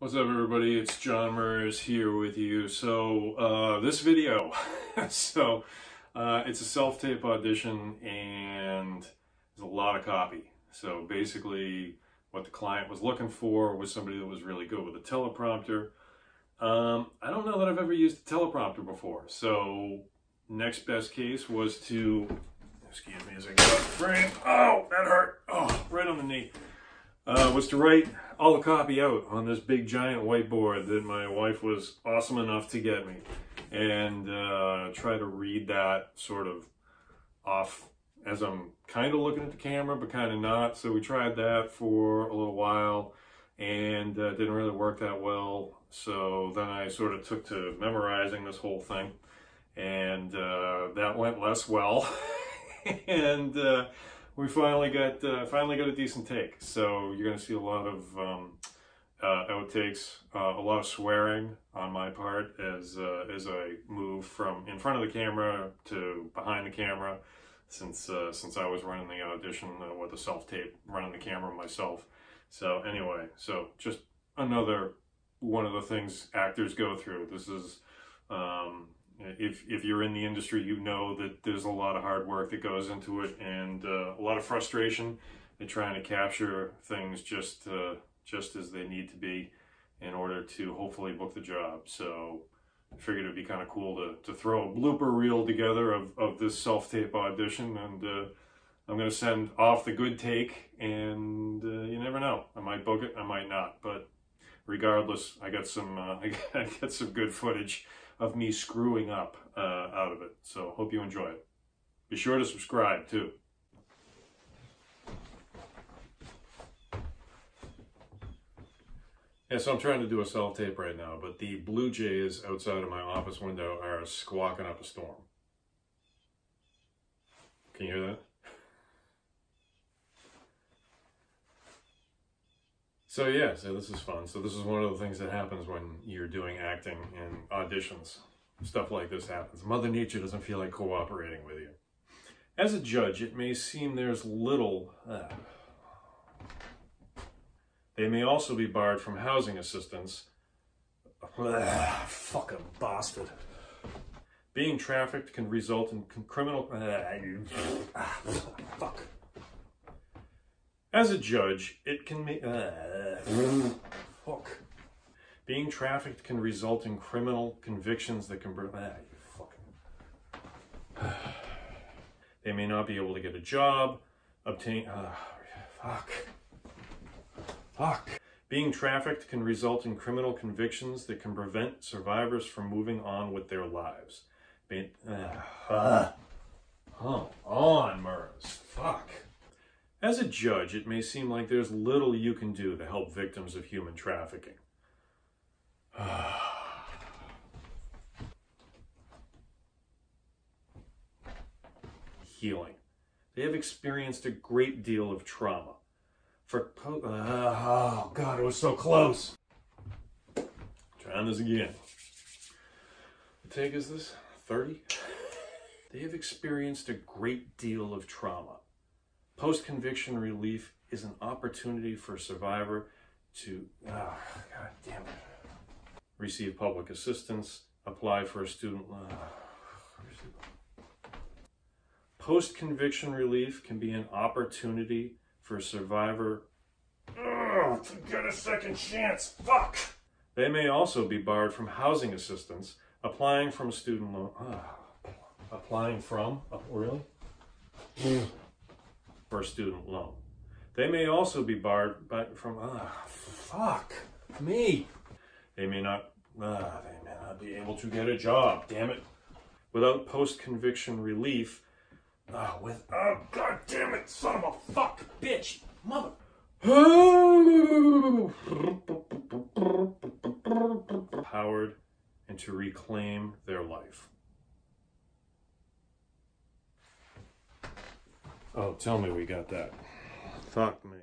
What's up everybody, it's Jon Merz here with you. So uh, this video, so uh, it's a self-tape audition and there's a lot of copy. So basically what the client was looking for was somebody that was really good with a teleprompter. Um, I don't know that I've ever used a teleprompter before. So next best case was to, excuse me as I the frame. Oh, that hurt. Oh, right on the knee uh, was to write all the copy out on this big giant whiteboard that my wife was awesome enough to get me. And uh, try to read that sort of off as I'm kind of looking at the camera but kind of not. So we tried that for a little while and uh, didn't really work that well. So then I sort of took to memorizing this whole thing. And uh, that went less well. And uh, we finally got uh, finally got a decent take. So you're going to see a lot of um, uh, outtakes, uh, a lot of swearing on my part as uh, as I move from in front of the camera to behind the camera. Since uh, since I was running the audition uh, with a self tape, running the camera myself. So anyway, so just another one of the things actors go through. This is um, if if you're in the industry, you know that there's a lot of hard work that goes into it and uh, a lot of frustration in trying to capture things just uh, just as they need to be in order to hopefully book the job. So I figured it'd be kind of cool to, to throw a blooper reel together of, of this self-tape audition and uh, I'm going to send off the good take and uh, you never know. I might book it, I might not, but regardless, I got some uh, I got some good footage of me screwing up uh, out of it. So hope you enjoy it. Be sure to subscribe too. Yeah, so I'm trying to do a self-tape right now, but the blue jays outside of my office window are squawking up a storm. Can you hear that? So yeah, so this is fun. So this is one of the things that happens when you're doing acting and auditions. Stuff like this happens. Mother Nature doesn't feel like cooperating with you. As a judge, it may seem there's little... Uh, they may also be barred from housing assistance. Uh, fucking bastard. Being trafficked can result in criminal... Uh, fuck. As a judge, it can make... Uh, fuck. Being trafficked can result in criminal convictions that can... Ah, you fucking... they may not be able to get a job, obtain... Uh, fuck. Fuck. Being trafficked can result in criminal convictions that can prevent survivors from moving on with their lives. Being, uh, uh, come on, Merz. Fuck. As a judge, it may seem like there's little you can do to help victims of human trafficking. Healing. They have experienced a great deal of trauma. For uh, oh god, it was so close. Trying this again. What take is this? 30? They have experienced a great deal of trauma. Post-conviction relief is an opportunity for a survivor to, oh, God damn it, receive public assistance, apply for a student loan. Post-conviction relief can be an opportunity for a survivor oh, to get a second chance. Fuck! They may also be barred from housing assistance, applying from a student loan. Oh, applying from? Oh, really? Hmm. For a student loan. They may also be barred by, from, ah, fuck me. They may not, ah, they may not be able to get a job, damn it. Without post-conviction relief, ah, with, oh, god damn it, son of a fuck, bitch, mother. Empowered and to reclaim their life. Oh, tell me we got that. Fuck me.